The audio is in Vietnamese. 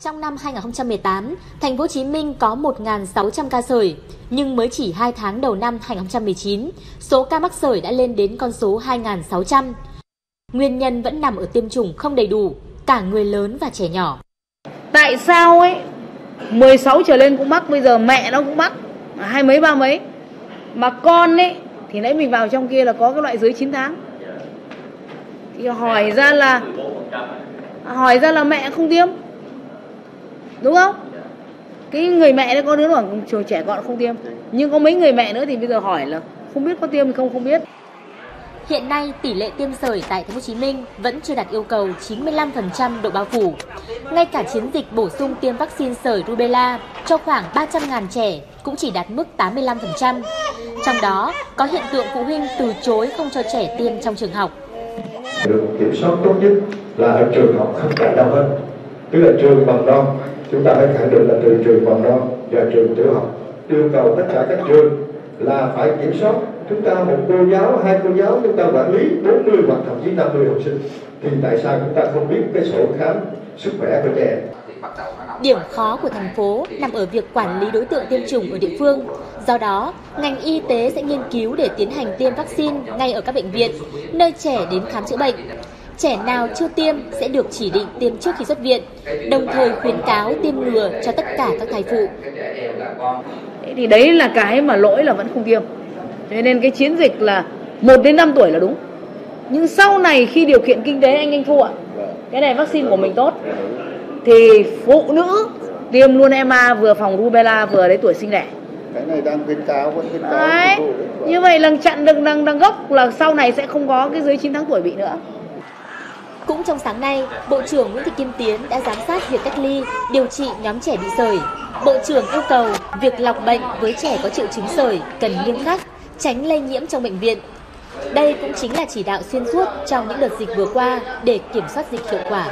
Trong năm 2018, thành phố Hồ Chí Minh có 1.600 ca sởi, nhưng mới chỉ 2 tháng đầu năm 2019, số ca mắc sởi đã lên đến con số 2.600. Nguyên nhân vẫn nằm ở tiêm chủng không đầy đủ, cả người lớn và trẻ nhỏ. Tại sao ấy 16 trở lên cũng mắc, bây giờ mẹ nó cũng mắc, hai mấy ba mấy. Mà con ấy thì nãy mình vào trong kia là có cái loại dưới 9 tháng. Thì hỏi ra là hỏi ra là mẹ không tiêm đúng không cái người mẹ đấy có đứa nào trường trẻ con không tiêm nhưng có mấy người mẹ nữa thì bây giờ hỏi là không biết có tiêm không không biết Hiện nay, tỷ lệ tiêm sởi tại Thành phố Hồ Chí Minh vẫn chưa đạt yêu cầu 95% độ bao phủ. Ngay cả chiến dịch bổ sung tiêm vaccine sởi rubella cho khoảng 300.000 trẻ cũng chỉ đạt mức 85%. Trong đó, có hiện tượng phụ huynh từ chối không cho trẻ tiêm trong trường học. Được kiểm soát tốt nhất là ở trường học không cạnh đâu hết. Tức là trường mầm non chúng ta phải khẳng định là từ trường mầm non và trường tiểu học yêu cầu tất cả các trường là phải kiểm soát chúng ta một cô giáo hai cô giáo chúng ta quản lý 40 hoặc thậm chí 50 học sinh thì tại sao chúng ta không biết cái sổ khám sức khỏe của trẻ Điểm khó của thành phố nằm ở việc quản lý đối tượng tiêm chủng ở địa phương. Do đó, ngành y tế sẽ nghiên cứu để tiến hành tiêm vaccine ngay ở các bệnh viện, nơi trẻ đến khám chữa bệnh. Trẻ nào chưa tiêm sẽ được chỉ định tiêm trước khi xuất viện, đồng thời khuyến cáo tiêm ngừa cho tất cả các thai phụ. Thế thì đấy là cái mà lỗi là vẫn không tiêm. Thế nên cái chiến dịch là 1 đến 5 tuổi là đúng. Nhưng sau này khi điều kiện kinh tế anh anh thua, cái này vaccine của mình tốt, thì phụ nữ tiêm luôn EMA vừa phòng rubella vừa đấy tuổi sinh đẻ. Cái này đang khuyến cáo vẫn khuyến cáo. Đấy, như vậy là chặn được đằng đằng gốc là sau này sẽ không có cái dưới 9 tháng tuổi bị nữa. Cũng trong sáng nay, Bộ trưởng Nguyễn Thị Kim Tiến đã giám sát việc cách ly, điều trị nhóm trẻ bị sởi. Bộ trưởng yêu cầu việc lọc bệnh với trẻ có triệu chứng sởi cần nghiêm khắc, tránh lây nhiễm trong bệnh viện. Đây cũng chính là chỉ đạo xuyên suốt trong những đợt dịch vừa qua để kiểm soát dịch hiệu quả.